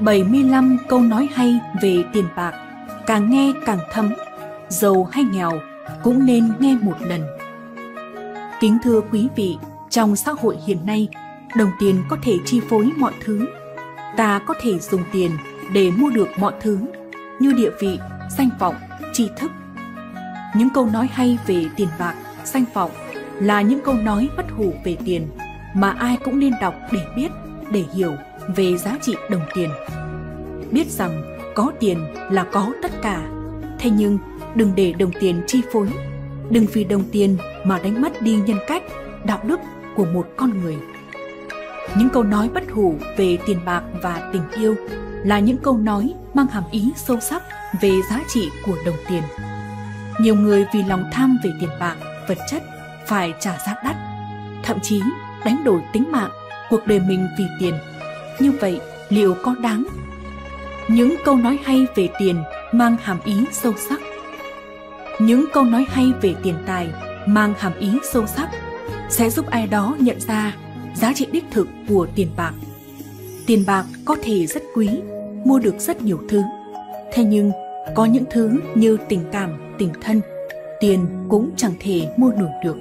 75 câu nói hay về tiền bạc, càng nghe càng thấm, giàu hay nghèo cũng nên nghe một lần. Kính thưa quý vị, trong xã hội hiện nay, đồng tiền có thể chi phối mọi thứ. Ta có thể dùng tiền để mua được mọi thứ như địa vị, danh vọng, tri thức. Những câu nói hay về tiền bạc, danh vọng là những câu nói bất hủ về tiền mà ai cũng nên đọc để biết, để hiểu về giá trị đồng tiền. Biết rằng có tiền là có tất cả, thế nhưng đừng để đồng tiền chi phối, đừng vì đồng tiền mà đánh mất đi nhân cách, đạo đức của một con người. Những câu nói bất hủ về tiền bạc và tình yêu là những câu nói mang hàm ý sâu sắc về giá trị của đồng tiền. Nhiều người vì lòng tham về tiền bạc, vật chất phải trả giá đắt, thậm chí đánh đổi tính mạng, cuộc đời mình vì tiền. Như vậy, liệu có đáng? Những câu nói hay về tiền mang hàm ý sâu sắc. Những câu nói hay về tiền tài mang hàm ý sâu sắc sẽ giúp ai đó nhận ra giá trị đích thực của tiền bạc. Tiền bạc có thể rất quý, mua được rất nhiều thứ. Thế nhưng, có những thứ như tình cảm, tình thân, tiền cũng chẳng thể mua nổi được.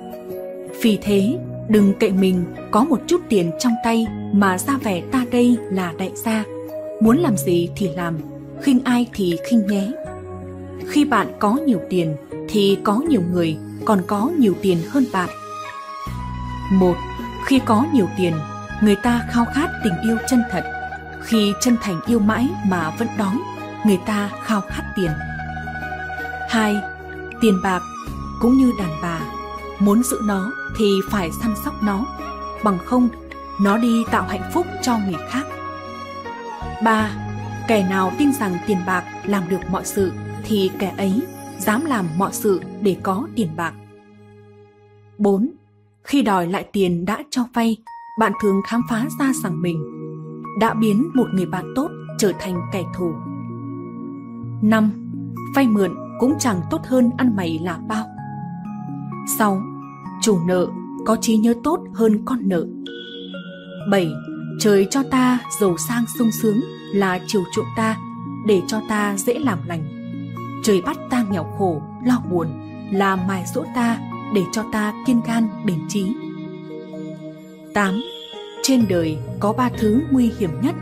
Vì thế, đừng cậy mình có một chút tiền trong tay mà ra vẻ ta đây là đại gia. Muốn làm gì thì làm, khinh ai thì khinh nhé. Khi bạn có nhiều tiền thì có nhiều người còn có nhiều tiền hơn bạn. Một, khi có nhiều tiền, người ta khao khát tình yêu chân thật. Khi chân thành yêu mãi mà vẫn đói, người ta khao khát tiền. Hai, tiền bạc cũng như đàn bà, muốn giữ nó thì phải săn sóc nó, bằng không nó đi tạo hạnh phúc cho người khác. 3. Kẻ nào tin rằng tiền bạc làm được mọi sự thì kẻ ấy dám làm mọi sự để có tiền bạc. 4. Khi đòi lại tiền đã cho vay, bạn thường khám phá ra rằng mình đã biến một người bạn tốt trở thành kẻ thù. 5. Vay mượn cũng chẳng tốt hơn ăn mày là bao. 6. Chủ nợ có trí nhớ tốt hơn con nợ. 7. Trời cho ta giàu sang sung sướng là chiều chuộng ta để cho ta dễ làm lành. Trời bắt ta nghèo khổ, lo buồn là mài dỗ ta để cho ta kiên gan bền trí. 8. Trên đời có ba thứ nguy hiểm nhất.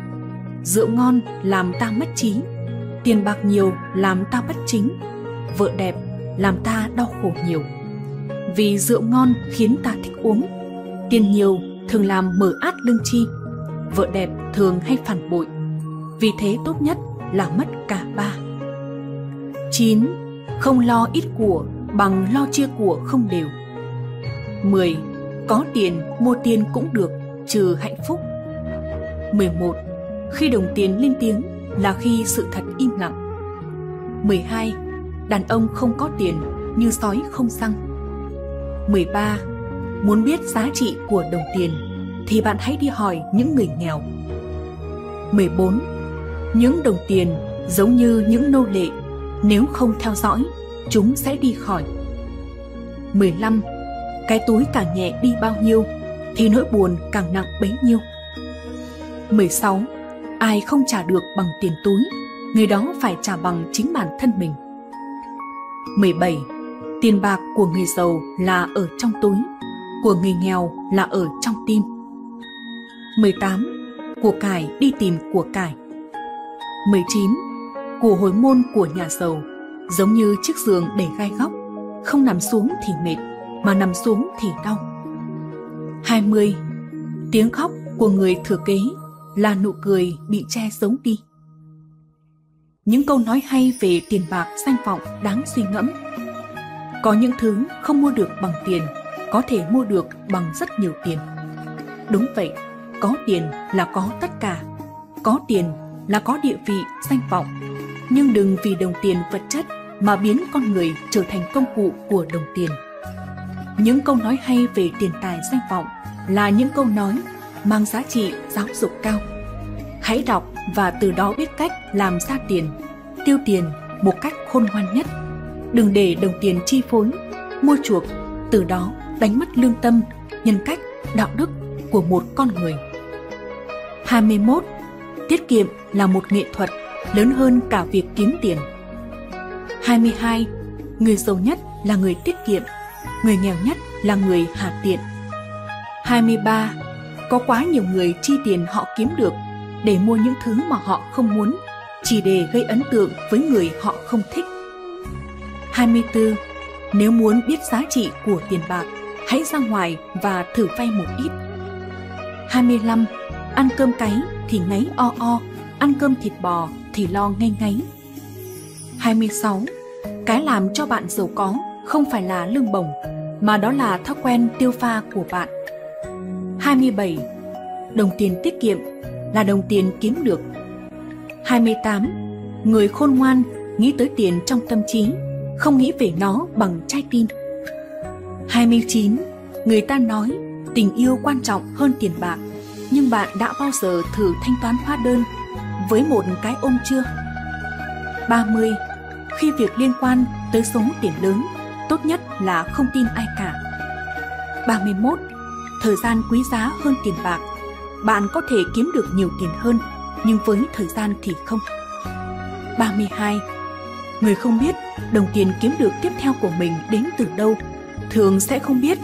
Rượu ngon làm ta mất trí, tiền bạc nhiều làm ta bất chính, vợ đẹp làm ta đau khổ nhiều. Vì rượu ngon khiến ta thích uống, tiền nhiều thường làm mở át lương chi, vợ đẹp thường hay phản bội. Vì thế tốt nhất là mất cả ba. 9. Không lo ít của bằng lo chia của không đều. 10. Có tiền mua tiền cũng được, trừ hạnh phúc. 11. Khi đồng tiền lên tiếng là khi sự thật im lặng. 12. Đàn ông không có tiền như sói không xăng. 13. Muốn biết giá trị của đồng tiền thì bạn hãy đi hỏi những người nghèo. 14. Những đồng tiền giống như những nô lệ, nếu không theo dõi, chúng sẽ đi khỏi. 15. Cái túi càng nhẹ đi bao nhiêu thì nỗi buồn càng nặng bấy nhiêu. 16. Ai không trả được bằng tiền túi, người đó phải trả bằng chính bản thân mình. 17. Tiền bạc của người giàu là ở trong túi, của người nghèo là ở trong tim. 18. Của cải đi tìm của cải. 19. Của hồi môn của nhà giàu giống như chiếc giường để gai góc, không nằm xuống thì mệt, mà nằm xuống thì đau. 20. Tiếng khóc của người thừa kế là nụ cười bị che giấu đi. Những câu nói hay về tiền bạc danh vọng đáng suy ngẫm. Có những thứ không mua được bằng tiền, có thể mua được bằng rất nhiều tiền. Đúng vậy, có tiền là có tất cả. Có tiền là có địa vị, danh vọng. Nhưng đừng vì đồng tiền vật chất mà biến con người trở thành công cụ của đồng tiền. Những câu nói hay về tiền tài danh vọng là những câu nói mang giá trị giáo dục cao. Hãy đọc và từ đó biết cách làm ra tiền, tiêu tiền một cách khôn ngoan nhất. Đừng để đồng tiền chi phối, mua chuộc, từ đó đánh mất lương tâm, nhân cách, đạo đức của một con người. 21. Tiết kiệm là một nghệ thuật lớn hơn cả việc kiếm tiền. 22. Người giàu nhất là người tiết kiệm, người nghèo nhất là người hà tiện. 23. Có quá nhiều người chi tiền họ kiếm được để mua những thứ mà họ không muốn, chỉ để gây ấn tượng với người họ không thích. 24. Nếu muốn biết giá trị của tiền bạc, hãy ra ngoài và thử vay một ít. 25. Ăn cơm cáy thì ngáy o o, ăn cơm thịt bò thì lo ngay ngáy. 26. Cái làm cho bạn giàu có không phải là lương bổng, mà đó là thói quen tiêu pha của bạn. 27. Đồng tiền tiết kiệm là đồng tiền kiếm được. 28. Người khôn ngoan nghĩ tới tiền trong tâm trí, không nghĩ về nó bằng trái tim. 29. Người ta nói tình yêu quan trọng hơn tiền bạc, nhưng bạn đã bao giờ thử thanh toán hóa đơn với một cái ôm chưa? 30. Khi việc liên quan tới số tiền lớn, tốt nhất là không tin ai cả. 31. Thời gian quý giá hơn tiền bạc. Bạn có thể kiếm được nhiều tiền hơn, nhưng với thời gian thì không. 32. Người không biết đồng tiền kiếm được tiếp theo của mình đến từ đâu, thường sẽ không biết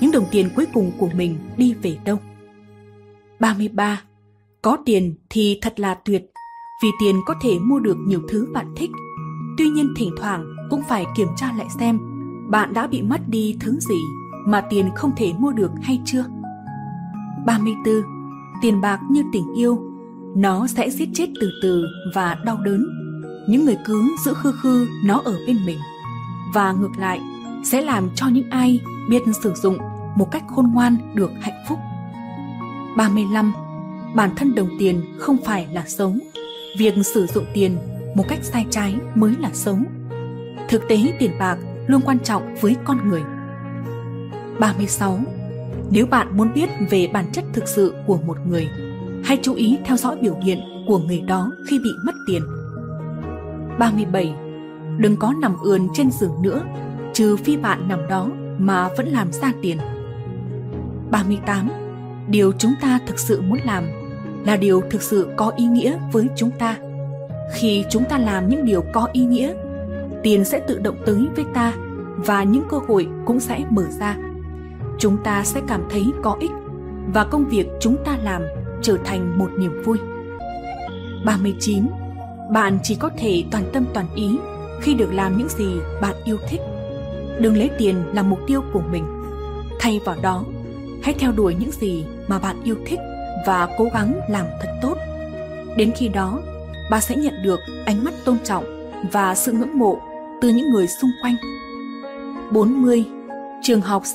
những đồng tiền cuối cùng của mình đi về đâu. 33. Có tiền thì thật là tuyệt, vì tiền có thể mua được nhiều thứ bạn thích. Tuy nhiên thỉnh thoảng cũng phải kiểm tra lại xem bạn đã bị mất đi thứ gì mà tiền không thể mua được hay chưa. 34. Tiền bạc như tình yêu, nó sẽ giết chết từ từ và đau đớn. Những người cứng giữ khư khư nó ở bên mình. Và ngược lại, sẽ làm cho những ai biết sử dụng một cách khôn ngoan được hạnh phúc. 35. Bản thân đồng tiền không phải là sống. Việc sử dụng tiền một cách sai trái mới là sống. Thực tế tiền bạc luôn quan trọng với con người. 36. Nếu bạn muốn biết về bản chất thực sự của một người, hãy chú ý theo dõi biểu hiện của người đó khi bị mất tiền. 37. Đừng có nằm ườn trên giường nữa, trừ phi bạn nằm đó mà vẫn làm ra tiền. 38. Điều chúng ta thực sự muốn làm là điều thực sự có ý nghĩa với chúng ta. Khi chúng ta làm những điều có ý nghĩa, tiền sẽ tự động tới với ta và những cơ hội cũng sẽ mở ra. Chúng ta sẽ cảm thấy có ích và công việc chúng ta làm trở thành một niềm vui. 39. Bạn chỉ có thể toàn tâm toàn ý khi được làm những gì bạn yêu thích. Đừng lấy tiền làm mục tiêu của mình. Thay vào đó, hãy theo đuổi những gì mà bạn yêu thích và cố gắng làm thật tốt. Đến khi đó, bạn sẽ nhận được ánh mắt tôn trọng và sự ngưỡng mộ từ những người xung quanh. 40. Trường học sẽ